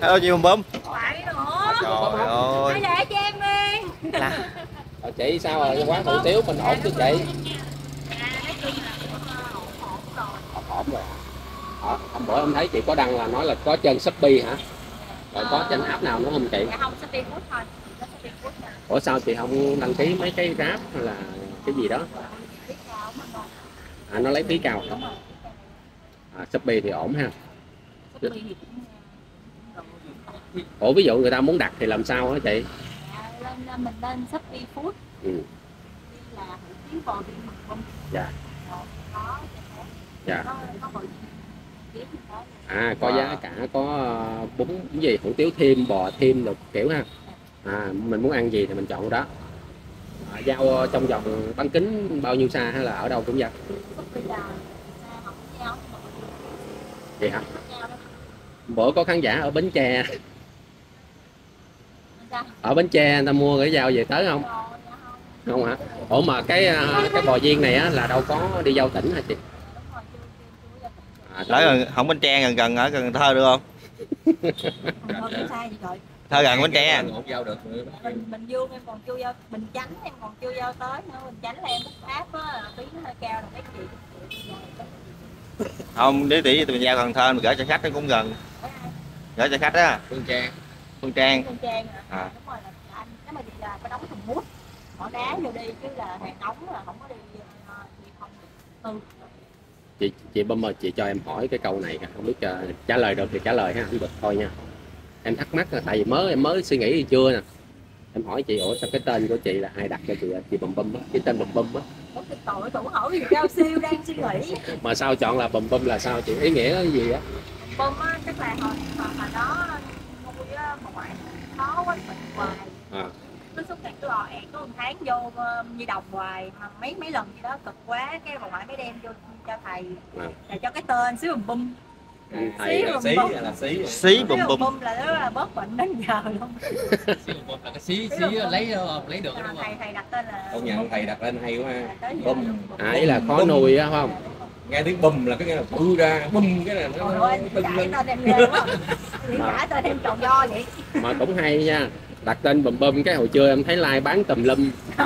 hello chị bùm Phải nữa. Trời ơi. Để cho em đi. Là Ờ, chị sao rồi? Quán hủ tiếu mình ổn chứ chị? Nói chung là cũng ổn ổn rồi ổn ổn rồi Ờ, hôm bữa em thấy chị có đăng là nói là có trên shopee hả? Rồi có trên app nào nữa không chị? Dạ không, Shopee Food thôi. Ủa sao chị không đăng ký mấy cái grab hay là cái gì đó? À, nó lấy phí cao. Rồi. À, shopee thì ổn ha. Shopee thì cũng ủa ví dụ người ta muốn đặt thì làm sao hả chị? Dạ, lên lên- mình lên Shopee Food. Ừ. Đi là hủ tiếu bò viên mực bông Dạ. Rồi, có dạ. Có có bò à có Wow. giá cả có ờ, bún cái gì hủ tiếu thêm bò thêm được kiểu ha. À mình muốn ăn gì thì mình chọn đó. À, giao ờ, trong vòng bán kính bao nhiêu xa hay là ở đâu cũng vậy? Không vậy hả? Không bữa có khán giả ở bến tre? Ở bến tre người ta mua cái dao về tới không? Rồi, không hả? Ủa mà cái ờ, cái bò viên này á là đâu có đi giao tỉnh hả chị? Rồi à, lỡ gần không bến tre gần gần ở Cần Thơ được không? Không có sai gì rồi Thơ gần bến tre Bình, Dương em còn chưa giao Bình Chánh em còn chưa giao tới nữa. Bình Chánh là em book app á phí nó hơi cao là mấy chị. Không nếu tỷ tụi mình giao Cần Thơ mình gửi cho khách nó cũng gần. Gửi cho khách á. Phương trang Phương Trang. Phương Trang hả? À. đúng rồi là anh. Nếu mà chị là phải đóng thùng mút bỏ đá vô đi chứ là hàng nóng là không có đi ờ, chị không được. Ừ. Chị chị bấm ơi chị cho em hỏi cái câu này không biết ờ, trả lời được thì trả lời ha không được thôi nha. Em thắc mắc là tại vì mới em mới suy nghĩ thì chưa nè. Em hỏi chị ủa sao cái tên của chị là ai đặt cho chị chị bùm bum á? Cái tên bùm bum á. Có cái tội thủ hỏi gì cao siêu đang suy nghĩ. Mà sao chọn là bùm bum là sao chị? Ý nghĩa gì á? Bơm á chắc là hồi hồi hồi đó nuôi á bà ngoại khó quá bệnh hoài. À, cứ suốt ngày cứ ọt ẹt có một tháng vô ờ, nhi đồng hoài mà mấy mấy lần gì đó cực quá cái bà ngoại mới đem vô cho thầy. À. là cho cái tên xíu bùm bum thầy Xí bùm xí bum. là xí. Xí bùm bùm bum là đó là bớt bệnh đến giờ luôn. Xí bùm bùm là cái xí xí lấy lấy được À, đúng thầy không? thầy đặt tên là công nhận thầy đặt lên hay quá ha. Bum. luôn. à ý là khó nuôi á phải không nghe tiếng bùm là cái nghe là bự ra bùm cái là nó ơi, tưng lên. em cãi tên em tròn do vậy. mà cũng hay nha đặt tên bùm bum cái hồi trưa em thấy like bán tùm lum.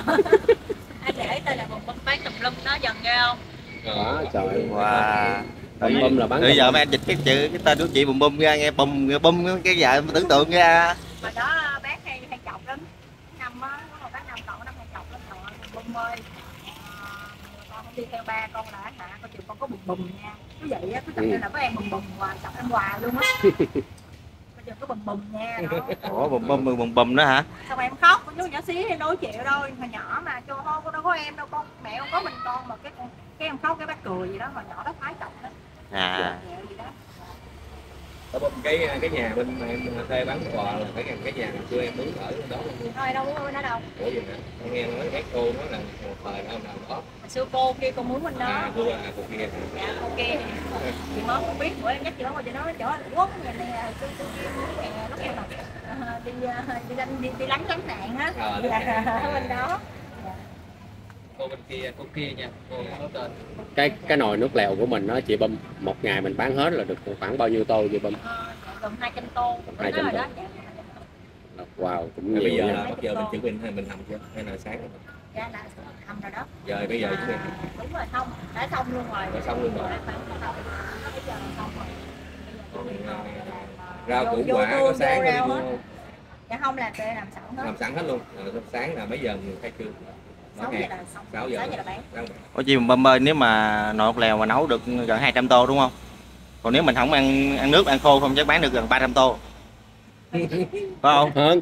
Anh để tên là bùm bum bán tùm lum nó dần ghê không? đó trời wow. Bùm bum là bán bây giờ mấy anh dịch cái chữ cái tên của chị bùm bum ra nghe bùm nghe bum cái giờ tưởng tượng ra. Mà đó bán hay hay chọc lắm. Năm á, có một cái năm cậu năm hay chọc lắm. Trời ơi, bùm ơi À, con không đi theo ba con là hả có bùm bùm nha. Cứ vậy á cứ tập Ừ. là có em bùm bùm hoài chọc em hoài luôn á. Chịu có bùm bùm nha đó. ủa bùm bum bùm bum đó hả? Xong em khóc chú nhỏ xí em đâu chịu đâu hồi nhỏ mà cho con đâu có em đâu con mẹ con có mình con mà cái cái em khóc cái bác cười gì đó hồi nhỏ đó chọc đó à. Nhẹ gì đó ở bên cái cái nhà bên mà em thuê bán quà là cái cái nhà xưa em muốn ở đó. Luôn thôi đâu có đó đâu. Ủa gì hả em nghe nói bác cô nói là một thời đâu nào đó. Hồi xưa cô kia con muốn bên đó. À cô là cô kia. Dạ cô kia. Chị mới không biết bữa em nhắc chị mới mà chị nói chỗ quốc nhà này cô cô kia muốn mẹ lúc em ờ, đi đi đánh đi, đi lánh lánh nạn á. Ở bên đó cô bên kia cô kia nha. Cô có tên. Cái cái nồi nước lèo của mình đó chị bum một ngày mình bán hết là được khoảng bao nhiêu tô chị bum Ờ, dạ, gần 200 tô. Cũng 200 nói rồi tô. đó. Dạ. wow cũng nhiều bây giờ là giờ mình chuẩn bị hay mình hầm chưa? Hay là sáng? Rồi? dạ là hầm rồi đó. Giờ bây giờ chúng à, đúng rồi xong. Đã xong luôn rồi. Đã xong luôn rồi. Bây giờ xong chuẩn bị à, rau củ quả có sáng dạ không là em làm sẵn hết. Làm sẵn hết luôn. Sáng là mấy giờ mình khai trương sáu bán giờ hàng là xong. Sáu giờ. sáu giờ là bán. Ủa chị bùm bum ơi nếu mà nồi lèo mà nấu được gần 200 tô đúng không? Còn nếu mình không ăn ăn nước ăn khô không chắc bán được gần 300 tô. Phải không? Hơn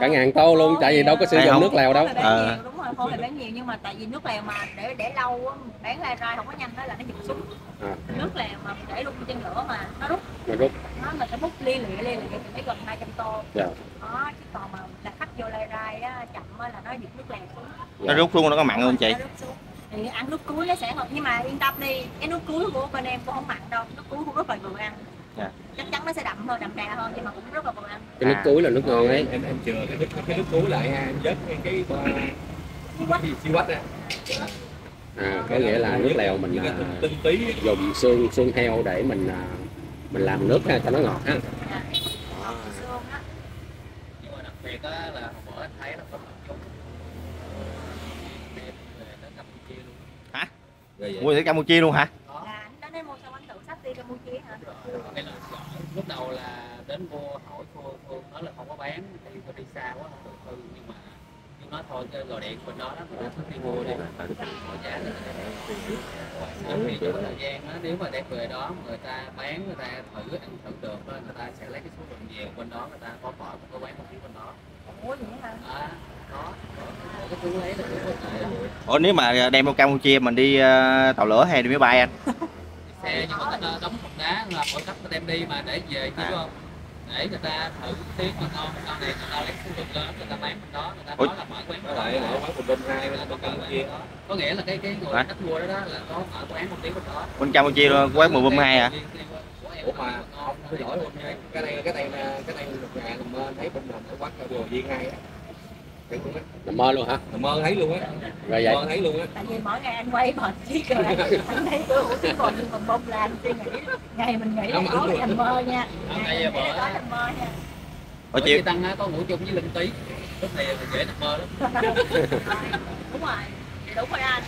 cả ngàn tô luôn tại vì đâu có sử dụng nước lèo đâu. Ờ. đúng rồi khô thì bán nhiều nhưng mà tại vì nước lèo mà để để lâu á bán ra ra không có nhanh đó là nó giật súng. À. nước lèo mà để luôn trên lửa mà nó rút. Mà rút. Nó mình phải múc lia lịa lia lịa thì mới gần 200 tô. Dạ. đó chứ còn mà là khách vô lai rai á chậm á là nó giật nước lèo xuống nó rút luôn nó có mặn không chị? Xuống. thì ăn nước cuối nó sẽ hợp. Nhưng mà yên tâm đi cái nước cuối của bên em cũng không mặn đâu. Nước cuối cũng rất là vừa ăn. Dạ. chắc chắn nó sẽ đậm hơn đậm đà hơn nhưng mà cũng rất là vừa ăn. Cái nước À. cuối là nước ngon ấy. Em em chừa cái nước cái nước cuối lại ha. Em vớt cái cái Xí quách. á. À có nghĩa là nước lèo mình à, dùng xương xương heo để mình à, mình làm nước ha cho nó ngọt ha. À. đó biệt á là bữa thấy nó có một chút đem về tới Campuchia luôn Rồi vậy. Mua từ Campuchia luôn hả? Đó là anh đến đây mua sao anh tự sách đi Campuchia hả? Cái sợ lúc đầu là đến mua hỏi cô cô nói là không có bán thì tôi đi xa quá không được tư nhưng mà nhưng nói thôi cái gọi điện bên đó đó mình thích đi mua đi. Hỏi giá là bởi vì trong thời gian đó, nếu mà đem về đó người ta bán người ta thử ăn thử được đó, người ta sẽ lấy cái số lượng nhiều bên đó người ta có bỏ một cái quán một phía bên đó. Ủa vậy hả? Đó đó Rồi cái chú lấy có thể ủa nếu mà đem qua Campuchia mình đi ờ, tàu lửa hay đi máy bay anh xe người ta đóng cục đá là mỗi cấp đem đi mà để về chứ À. không để người ta thử tiếng con con con này người ta lấy số lượng lớn người ta bán bên đó người ta nói là mở quán Nó lại ở quán Bình Minh hai bên bên Campuchia. có nghĩa là cái cái người khách mua đó, đó là có mở quán một tiếng bên đó bên Campuchia luôn, quán 10 bum 2 à Ủa mà không có nha. Cái này cái này cái này một nằm mơ thấy bên nằm ở quán cà bùa viên hai á. Nằm mơ luôn hả? Nằm mơ thấy luôn á. rồi Nằm mơ thấy luôn á. tại vì mỗi ngày anh quay mệt chỉ cười anh thấy tôi cái còn nhưng mà bông là anh suy nghĩ ngày mình nghĩ là có nằm mơ nha. Ngày mình nghĩ là bữa- có nằm mơ nha. Ở chị Tăng á, có ngủ chung với Linh Tý? Lúc này là dễ nằm mơ lắm. Đúng rồi. Đúng rồi. Anh.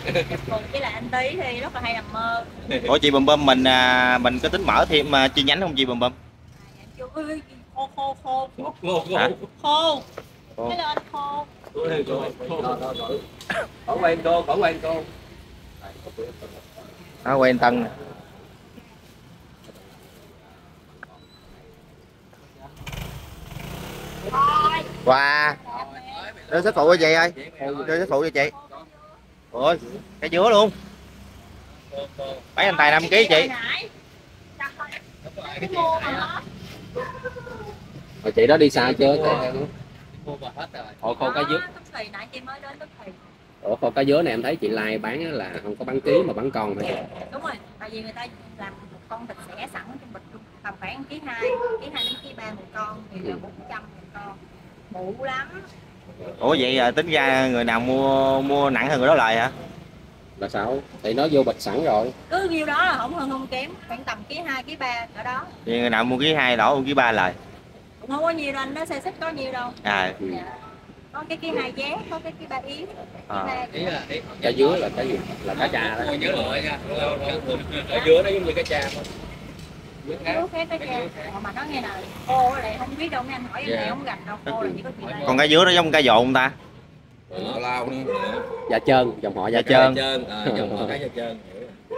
Cùng với lại anh tí thì rất là hay nằm mơ. Ủa chị bùm bum mình à, mình có tính mở thêm à, chi nhánh không chị bùm em kêu ơi khô khô khô. Hả? khô. Khô. Cái lên khô. Khỏi quen cô, khỏi quen cô. Áo quen Tân nè. Wow Đưa sách phụ cho chị ơi. Đưa sách phụ cho chị. Ôi cái dứa luôn. Bán anh tài 5 kg chị? Nó rồi chị đó đi xa chưa mua vào hết rồi. Ủa khô cá dứa thì nãy chị mới đến tức thì ủa khô cá dứa này em thấy chị lai bán là không có bán ký mà bán con thôi đúng rồi tại vì người ta làm một con thịt xẻ sẵn trong bịch luôn. Tầm khoảng ký hai ký hai đến ký ba một con thì là bốn trăm một con. Bự lắm. Ủa vậy à, tính ra người nào mua mua nặng hơn người đó lời hả? Là sao? Thì nó vô bịch sẵn rồi. Cứ nhiêu đó là không hơn không kém. Khoảng tầm ký hai ký ba ở đó. Vậy người nào mua ký 2 đổ mua ký 3 lời không có nhiều đâu anh nó xe xích có nhiều đâu À ừ. dạ. có cái ký hai giá có cái ký ba yến À. ba ý là ý, cá dứa là cái gì là cá trà đó Cái dứa lội nha. Ở dứa nó giống như cái cha thôi. Dứa khác. cha Ờ, mà nó nghe là khô lại không biết đâu mấy anh hỏi em Dạ. này không gạch đâu khô là chỉ có chị Còn cái dứa nó giống cái dồn ta lao nữa. da trơn dòng họ da Da trơn. Trơn, à, dòng họ cái da trơn.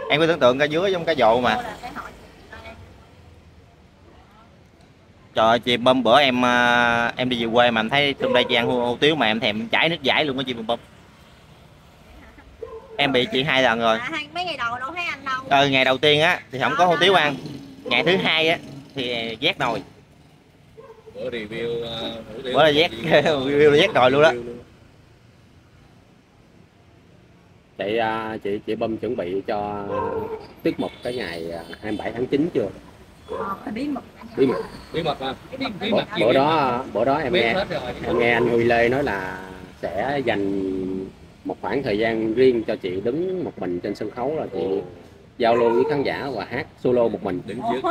Em có tưởng tượng cái dứa giống cái dồn mà Khô là cái hỏi chị đây. Trời ơi, chị bơm bữa em à, em đi về quê mà em thấy trong đây chị ăn hủ, hủ tiếu mà em thèm chảy nước giải luôn á chị bơm bơm Em bị chị hai lần rồi. À, hai mấy ngày đầu đâu thấy anh đâu. Ờ, Ngày đầu tiên á thì không có hủ tiếu ăn. Ngày thứ hai á thì vét nồi. Bữa review ờ, hủ tiếu. Bữa là vét review là vét nồi luôn đó chị à, chị chị bơm chuẩn bị cho tiết mục cái ngày à, 27 tháng 9 chưa bí mật bí mật Bí mật mà. bí mật bí bữa đó bữa đó em nghe em nghe anh Huy Lê nói là sẽ dành một khoảng thời gian riêng cho chị đứng một mình trên sân khấu là chị giao lưu với khán giả và hát solo một mình Đứng trước.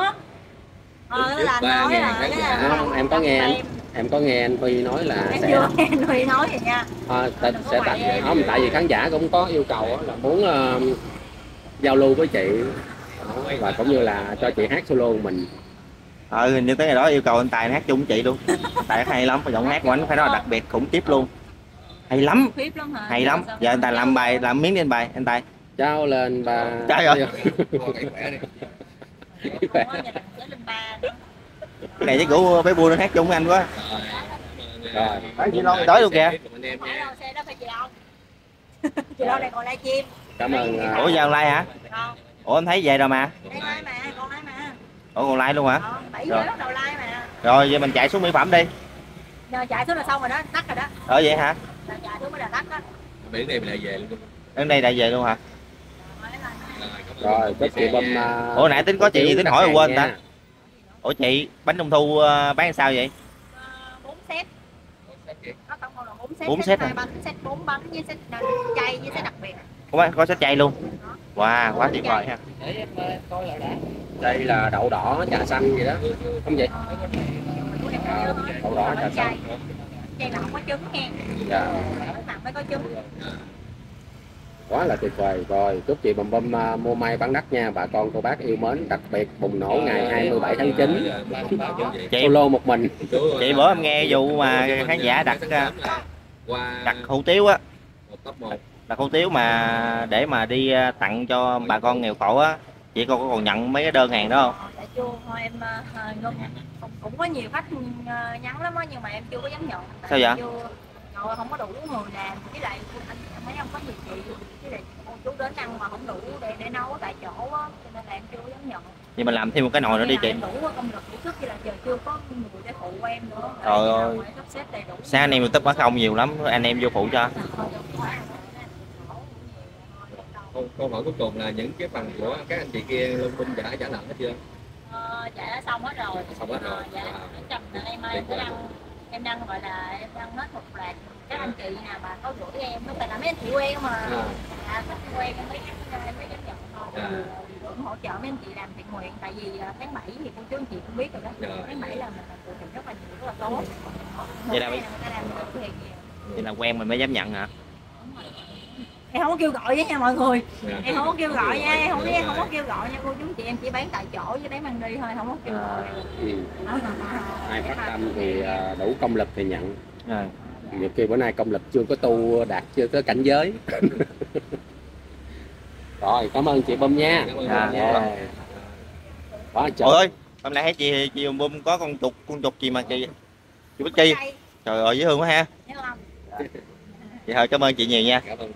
Ờ, là nói 3.000 là khán cái giả. là Không, em có nghe anh. em có nghe anh Huy nói là em sẽ chưa nghe anh Huy nói vậy nha à, sẽ em. không tại vì khán giả cũng có yêu cầu á, là muốn ờ, giao lưu với chị và cũng như là cho chị hát solo một mình. Ờ hình như tới ngày đó yêu cầu anh Tài hát chung với chị luôn. Tài hát hay lắm, giọng hát của anh phải nói là đặc biệt khủng khiếp luôn. Hay lắm, khiếp lắm hả? Hay lắm. Giờ anh Tài làm bài, làm miếng lên bài anh Tài. Trao lên bà Trời ơi. Thôi, cái đi. Này chắc cũ bé bua nó hát chung với anh quá. Rồi. Đấy, chị Loan tới luôn kìa. Anh em Phải nha. đâu, xe đó phải chị đâu này còn livestream cảm ơn ờ, Ủa giờ online hả? không Ủa anh thấy về rồi mà đây live mà còn live mà Ủa còn like luôn hả? Ờ, bảy Rồi. giờ bắt đầu live mà Rồi giờ mình chạy xuống mỹ phẩm đi giờ chạy xuống là xong rồi đó tắt rồi đó Ở vậy hả? chạy xuống mới là tắt đó Biển này mình lại về luôn. Đến đây đã về luôn hả? Rồi, chúc chị bơm ờ, Ủa nãy tính có chị gì tính hỏi quên ta. Ủa chị bánh trung thu ờ, bán sao vậy? Ờ, bốn set nó tổng cộng là bốn set Bốn set set à? hai bánh set bốn bánh với set chay với set đặc biệt Có, có sách chay luôn Wow, quá tuyệt vời ha. Để em coi lại đã đây là đậu đỏ trà xanh gì đó. Không vậy? Hết. đậu đỏ trà xanh. Chay là không có trứng nha. Dạ. Mới có trứng. Quá là tuyệt vời. Rồi chúc chị bầm bầm à, mua may bán đắt nha. Bà con cô bác yêu mến đặc biệt bùng nổ ngày 27 tháng 9 chị solo một mình. chị bữa em nghe vụ mà khán giả đặt à, đặt hủ tiếu á top 1 đặt hủ tiếu mà để mà đi à, tặng cho bà con nghèo khổ á chị con có còn nhận mấy cái đơn hàng đó không? Dạ chưa thôi em ờ, ờ, ngưng cũng, cũng có nhiều khách ờ, nhắn lắm á nhưng mà em chưa có dám nhận. Sao vậy? chưa rồi không có đủ người làm với lại anh mấy ông có nhiều chị với lại cô chú đến ăn mà không đủ để để nấu tại chỗ á cho nên là em chưa có dám nhận. Nhưng mà làm thêm một cái nồi nữa đi chị. em đủ công lực đủ sức chứ là giờ chưa có người để phụ em nữa. Trời ơi. sắp xếp đầy đủ sáng anh em youtube bắt không nhiều lắm anh em vô phụ cho câu, hỏi cuối cùng là những cái phần của các anh chị kia luôn binh giả trả lời hết chưa? Ờ, dạ đã xong hết rồi. Xong hết rồi. Ờ, dạ chung là em em có đăng em đăng gọi là em đăng hết một loạt các anh chị nào mà có gửi em lúc này là mấy anh chị quen mà. À, à, khách quen em mới dám em mới dám nhận thôi. À. Rồi cũng hỗ trợ mấy anh chị làm thiện nguyện tại vì à, tháng 7 thì cô chú anh chị cũng biết rồi đó. Rồi. tháng 7 là mình làm từ thiện rất là nhiều rất là tốt. Vậy là làm từ thiện nhiều. Vậy là quen mình mới dám nhận hả em không có kêu gọi với nha mọi người. Dạ. em không có kêu gọi nha em không em không có kêu gọi nha cô chú anh chị em chỉ bán tại chỗ với lấy mang đi thôi không có kêu gọi. ừ. ai phát tâm thì à, đủ công lực thì nhận. Rồi nhiều khi bữa nay công lực chưa có tu đạt chưa có cảnh giới. Rồi cảm ơn chị bông nha. Dạ. chị. yeah. quá Ôi trời ơi hôm nay thấy chị chị bum bum có con chuột con chuột gì mà chị chị Bích Chi? Trời ơi dễ thương quá ha. Vậy thôi cảm ơn chị nhiều nha. Cảm ơn